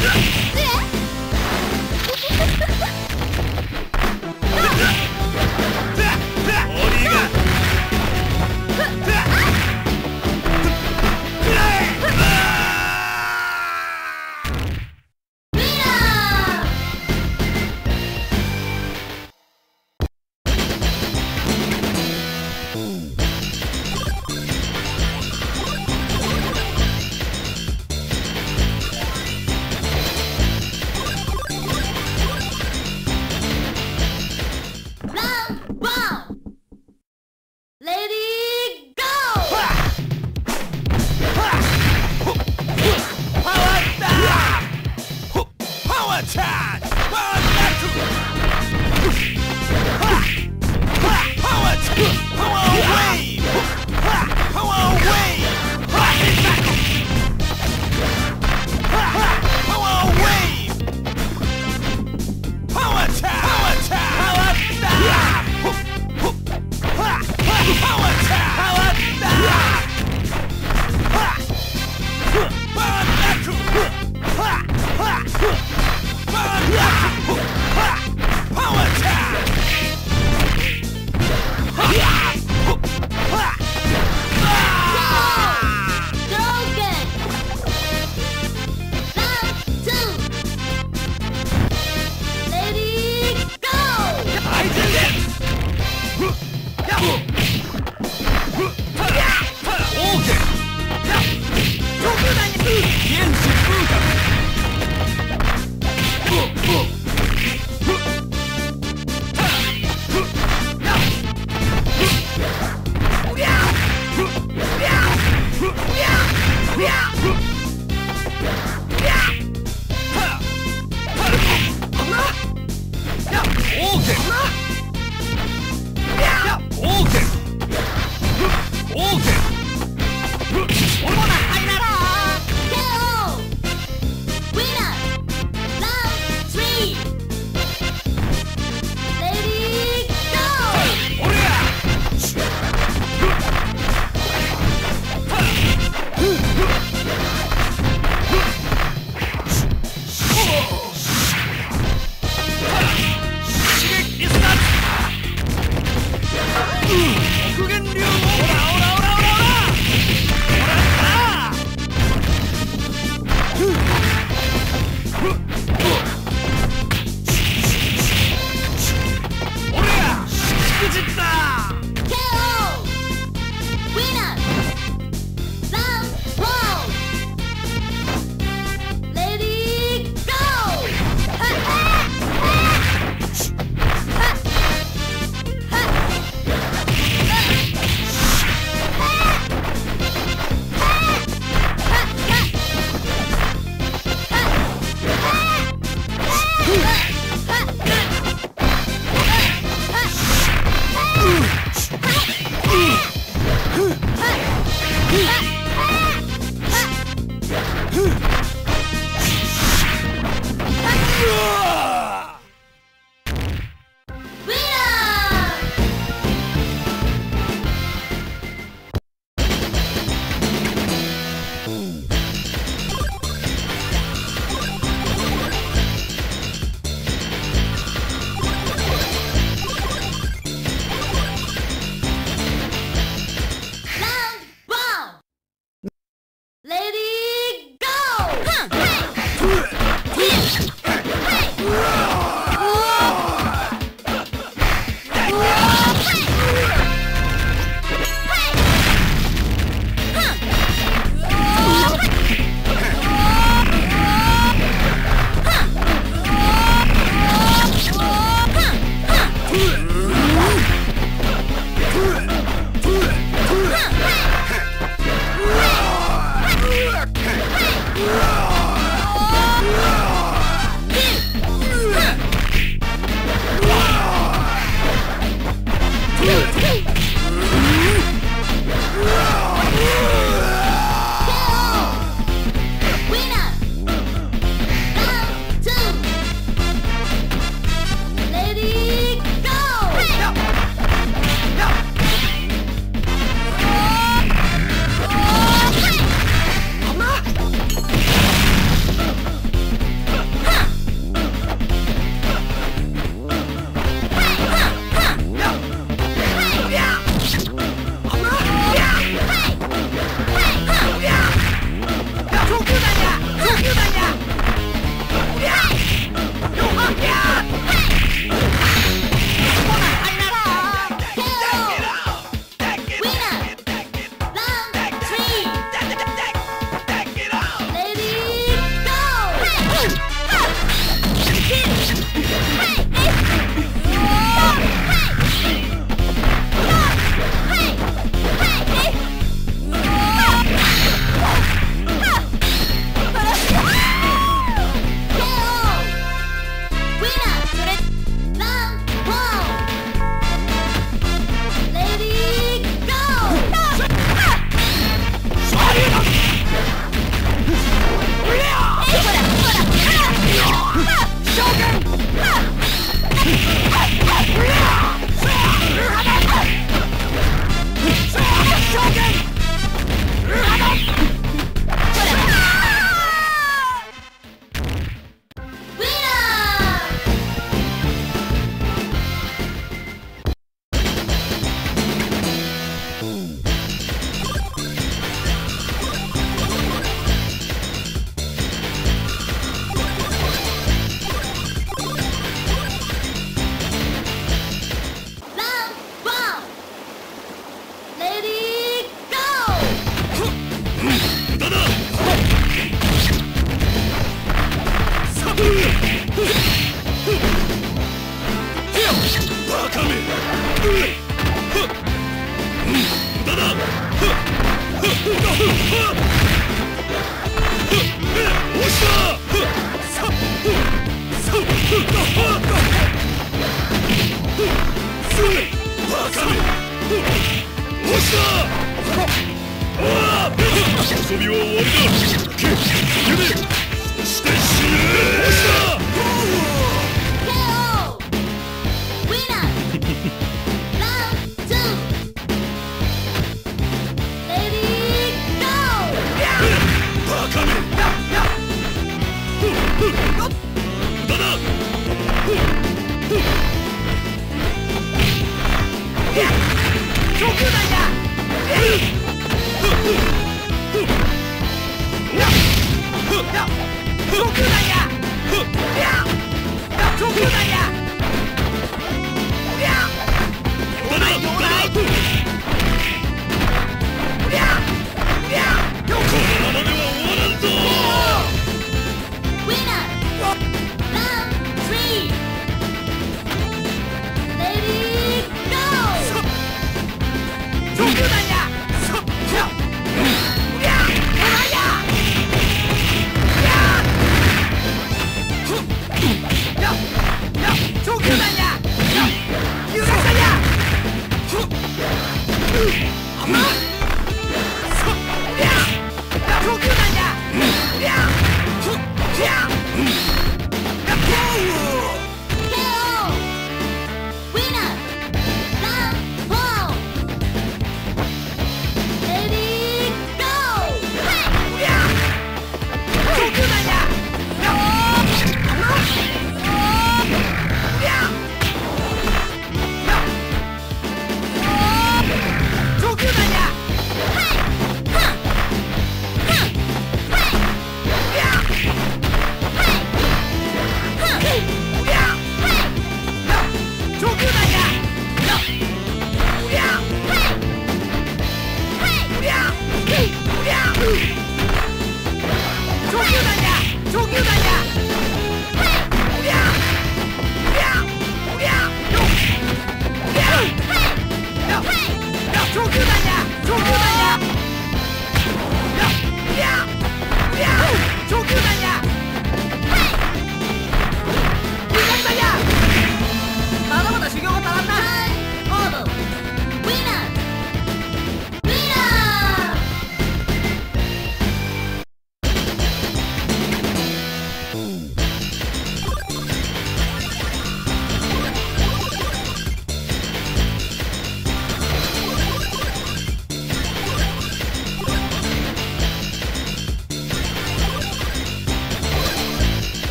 こ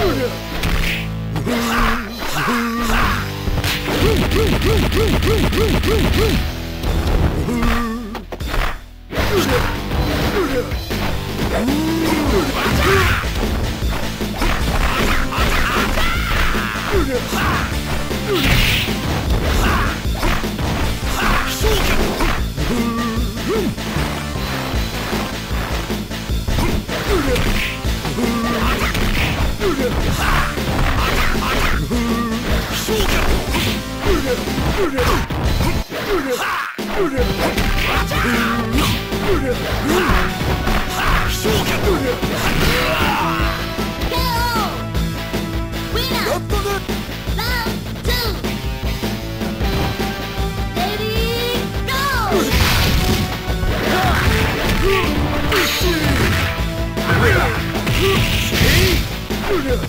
Ready, go! Hmm.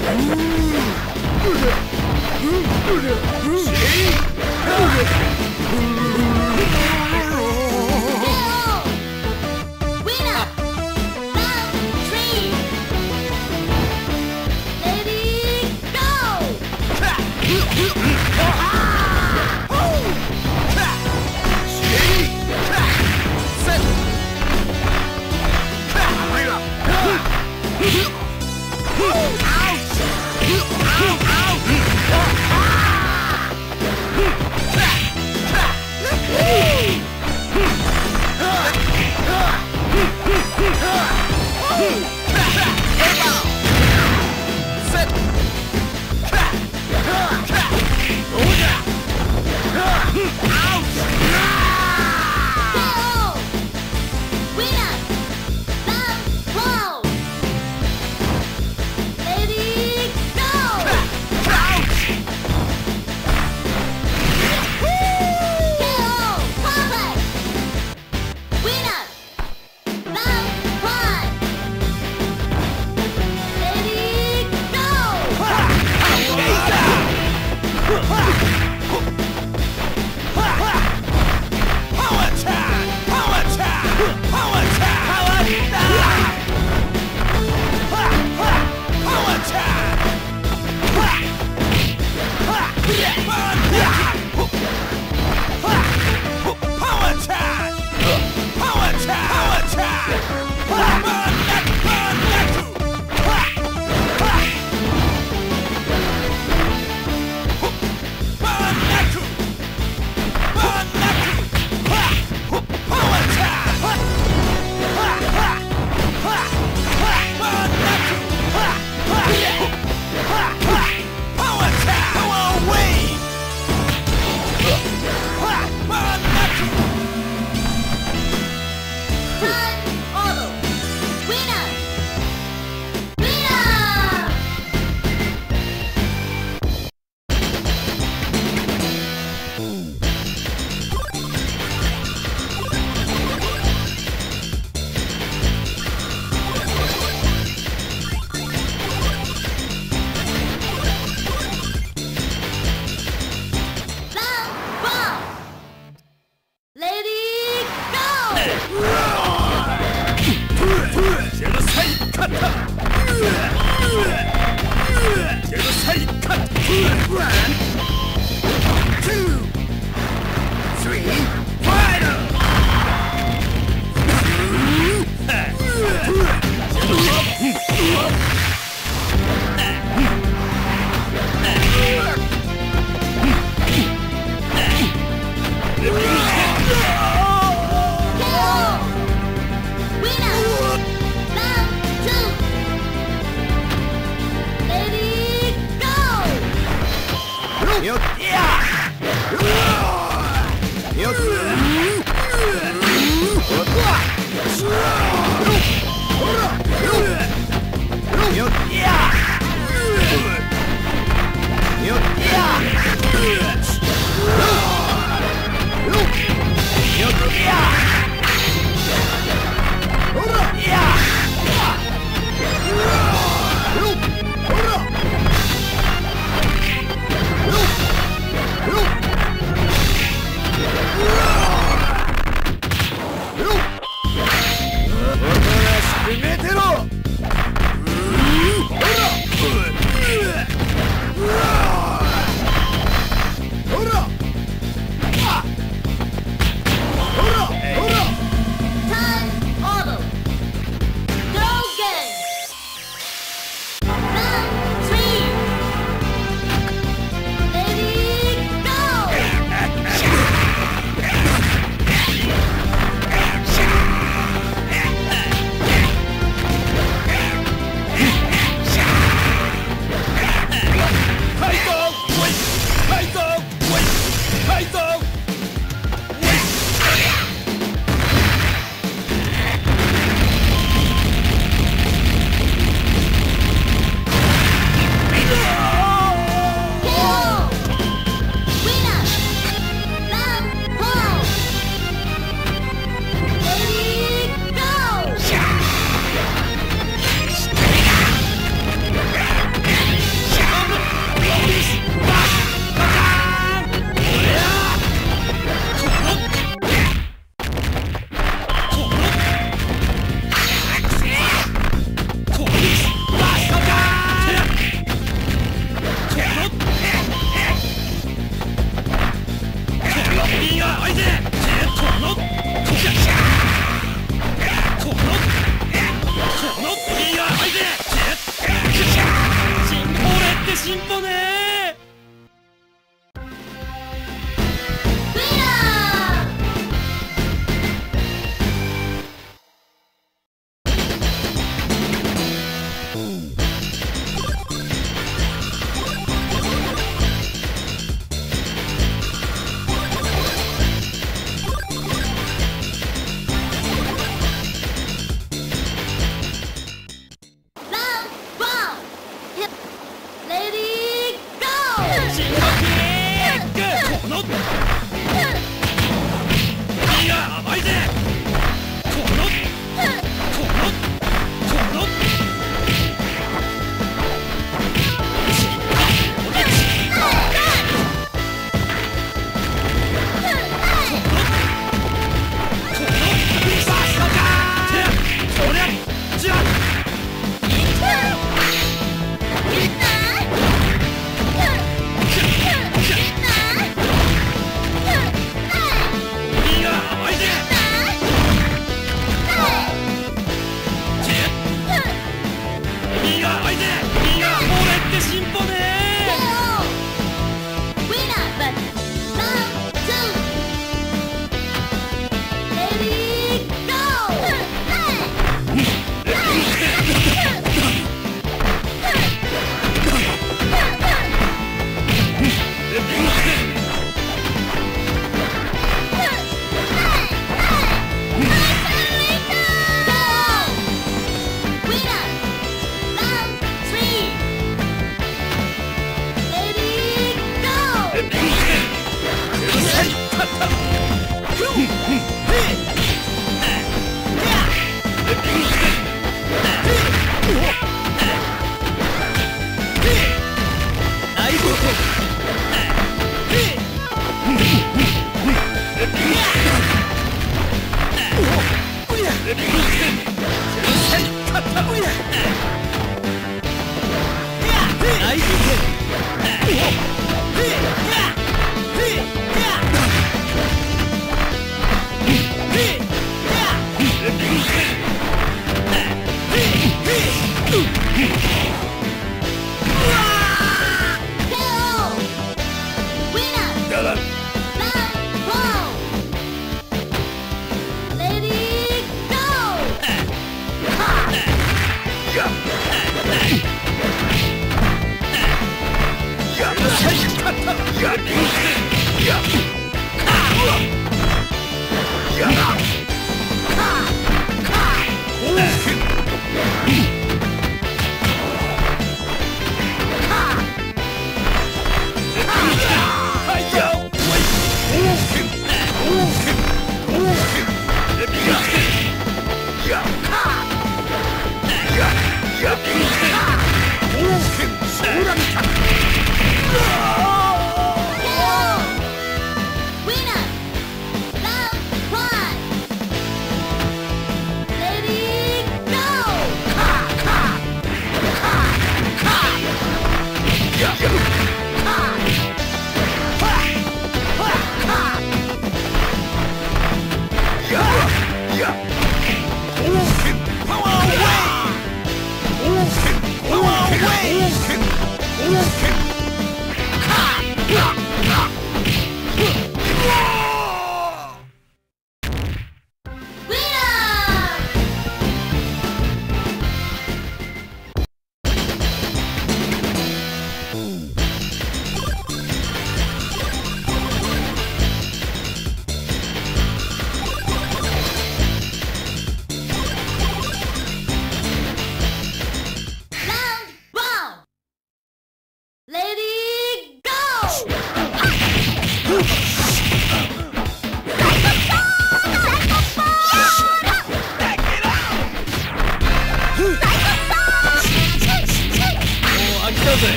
Got boosted!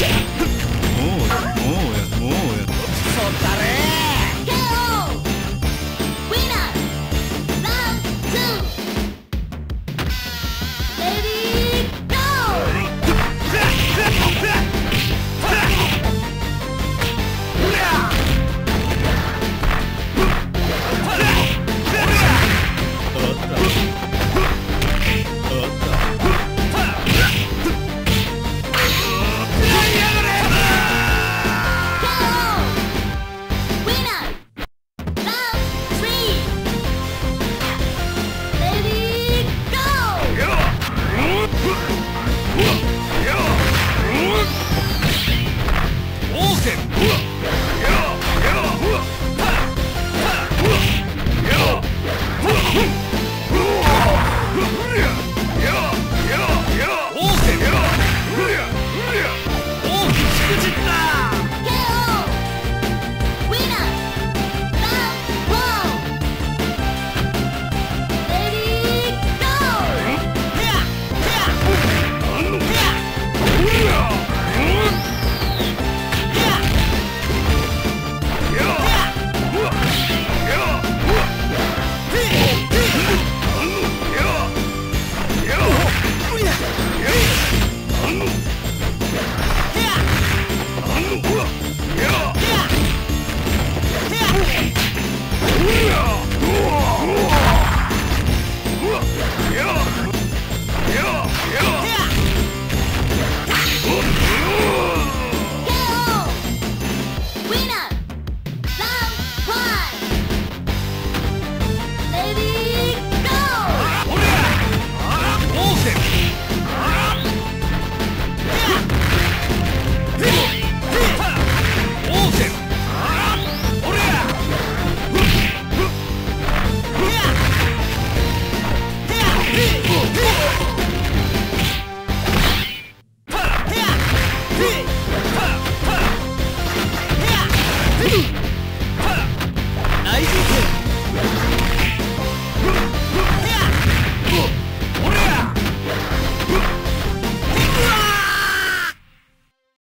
Yeah!